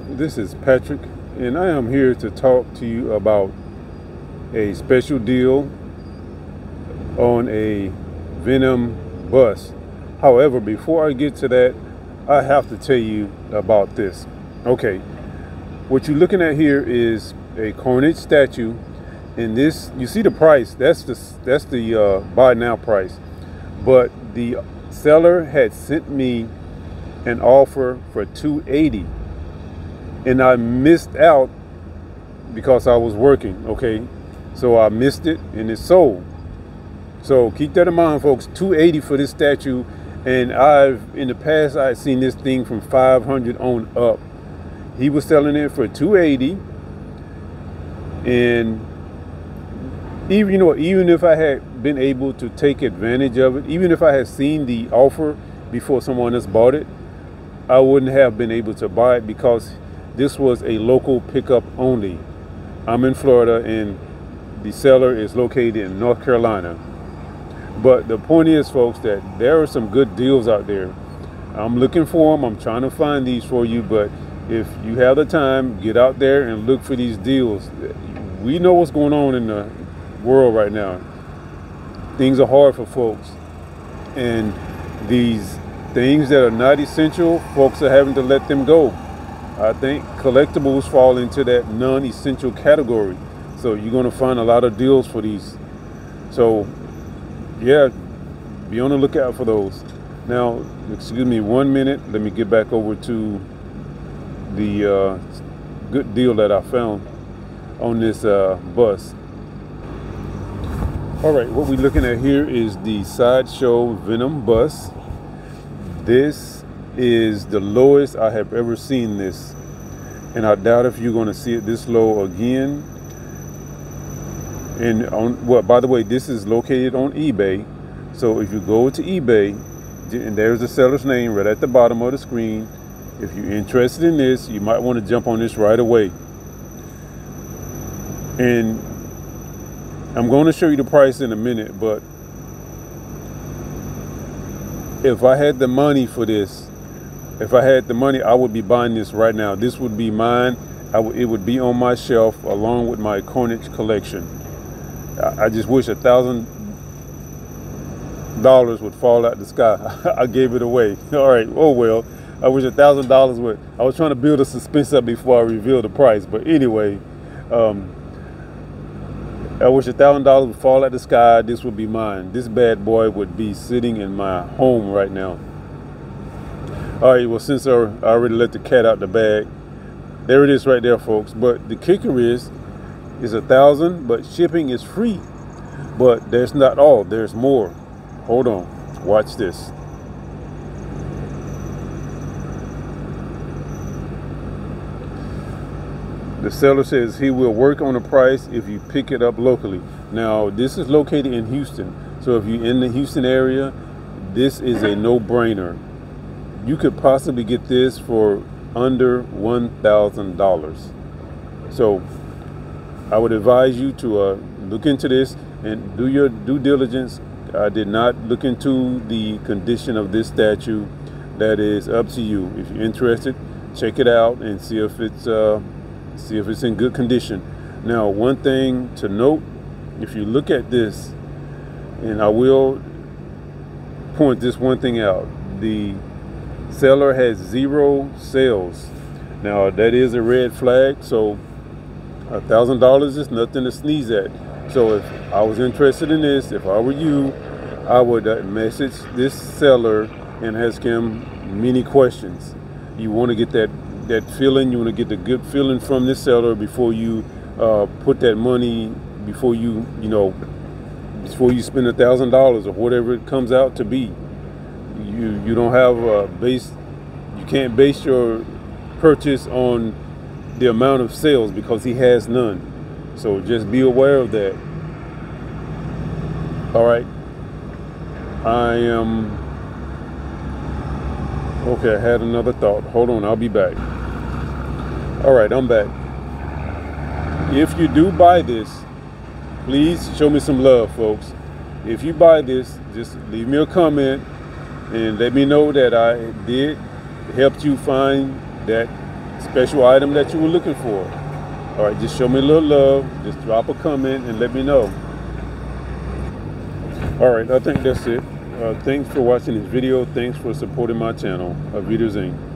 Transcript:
this is Patrick, and I am here to talk to you about a special deal on a Venom bust. However, before I get to that, I have to tell you about this. Okay, what you're looking at here is a coinage statue, and this you see the price. That's the that's the uh, buy now price, but the seller had sent me an offer for 280 and I missed out because I was working, okay? So I missed it and it sold. So keep that in mind, folks. 280 for this statue. And I've in the past I've seen this thing from 500 on up. He was selling it for 280. And even you know, even if I had been able to take advantage of it, even if I had seen the offer before someone else bought it, I wouldn't have been able to buy it because this was a local pickup only. I'm in Florida and the seller is located in North Carolina. But the point is, folks, that there are some good deals out there. I'm looking for them. I'm trying to find these for you. But if you have the time, get out there and look for these deals. We know what's going on in the world right now. Things are hard for folks. And these things that are not essential, folks are having to let them go. I think collectibles fall into that non-essential category. So you're going to find a lot of deals for these. So yeah, be on the lookout for those. Now, excuse me one minute. Let me get back over to the uh, good deal that I found on this uh, bust. All right, what we're looking at here is the Sideshow Venom bust. This is the lowest I have ever seen this. And I doubt if you're going to see it this low again. And on well, by the way, this is located on eBay. So if you go to eBay, and there's the seller's name right at the bottom of the screen. If you're interested in this, you might want to jump on this right away. And I'm going to show you the price in a minute, but if I had the money for this, if I had the money, I would be buying this right now. This would be mine. it would be on my shelf along with my coinage collection. I, I just wish a thousand dollars would fall out the sky. I gave it away. All right. Oh well. I wish a thousand dollars would. I was trying to build a suspense up before I reveal the price. But anyway, um, I wish a thousand dollars would fall out the sky. This would be mine. This bad boy would be sitting in my home right now. All right, well, since I already let the cat out the bag, there it is right there, folks. But the kicker is, is a thousand, but shipping is free. But there's not all, there's more. Hold on, watch this. The seller says he will work on the price if you pick it up locally. Now, this is located in Houston. So if you're in the Houston area, this is a no-brainer you could possibly get this for under $1,000. So I would advise you to uh, look into this and do your due diligence. I did not look into the condition of this statue. That is up to you. If you're interested, check it out and see if it's uh, see if it's in good condition. Now, one thing to note, if you look at this, and I will point this one thing out, the seller has zero sales. Now that is a red flag, so a thousand dollars is nothing to sneeze at. So if I was interested in this, if I were you, I would uh, message this seller and ask him many questions. You want to get that that feeling. You want to get the good feeling from this seller before you uh, put that money. Before you, you know, before you spend a thousand dollars or whatever it comes out to be you you don't have a base you can't base your purchase on the amount of sales because he has none. So just be aware of that. All right. I am okay i had another thought. Hold on i'll be back. All right i'm back. If you do buy this please show me some love folks. If you buy this just leave me a comment and let me know that I did help you find that special item that you were looking for. All right, just show me a little love. Just drop a comment and let me know. All right, I think that's it. Uh, thanks for watching this video. Thanks for supporting my channel. Auf Wiedersehen.